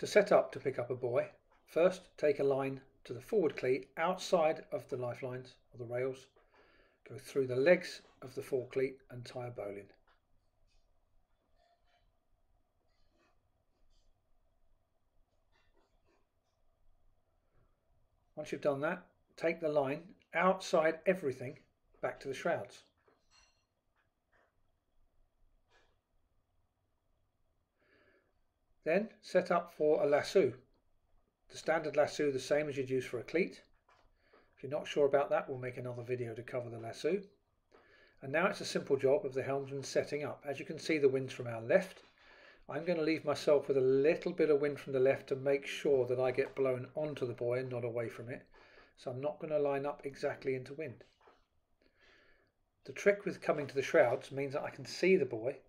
To set up to pick up a buoy, first take a line to the forward cleat outside of the lifelines or the rails, go through the legs of the fore cleat and tie a bowline. Once you've done that, take the line outside everything back to the shrouds. Then set up for a lasso. The standard lasso the same as you'd use for a cleat. If you're not sure about that, we'll make another video to cover the lasso. And now it's a simple job of the helmsman setting up. As you can see, the wind's from our left. I'm going to leave myself with a little bit of wind from the left to make sure that I get blown onto the buoy and not away from it. So I'm not going to line up exactly into wind. The trick with coming to the shrouds means that I can see the buoy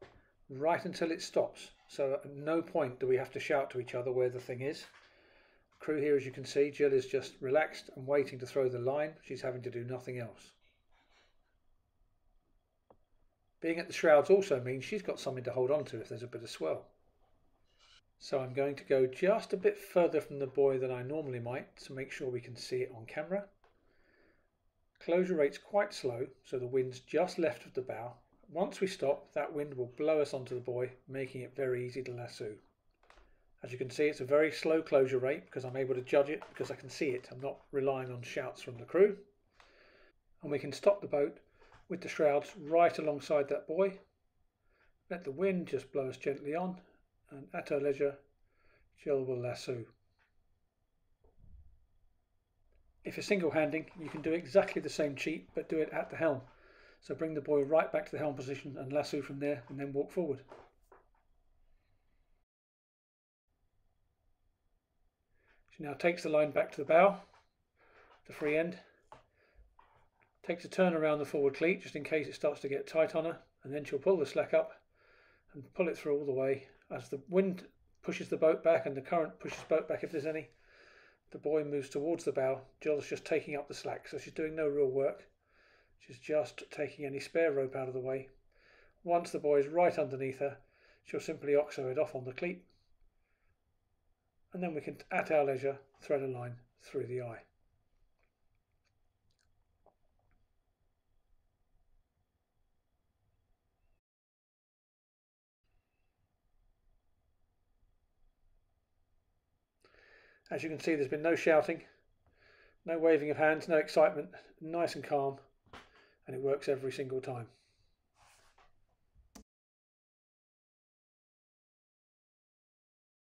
right until it stops. So at no point do we have to shout to each other where the thing is. Crew here, as you can see, Jill is just relaxed and waiting to throw the line. She's having to do nothing else. Being at the shrouds also means she's got something to hold on to if there's a bit of swell. So I'm going to go just a bit further from the buoy than I normally might to make sure we can see it on camera. Closure rate's quite slow, so the wind's just left of the bow once we stop, that wind will blow us onto the buoy, making it very easy to lasso. As you can see, it's a very slow closure rate because I'm able to judge it because I can see it. I'm not relying on shouts from the crew. And we can stop the boat with the shrouds right alongside that buoy. Let the wind just blow us gently on and at her leisure, Jill will lasso. If you're single handing, you can do exactly the same cheat but do it at the helm. So bring the buoy right back to the helm position and lasso from there and then walk forward. She now takes the line back to the bow, the free end, takes a turn around the forward cleat just in case it starts to get tight on her and then she'll pull the slack up and pull it through all the way. As the wind pushes the boat back and the current pushes boat back if there's any the buoy moves towards the bow Jill's just taking up the slack. So she's doing no real work She's just taking any spare rope out of the way. Once the buoy is right underneath her, she'll simply oxo it off on the cleat. And then we can, at our leisure, thread a line through the eye. As you can see, there's been no shouting, no waving of hands, no excitement, nice and calm and it works every single time.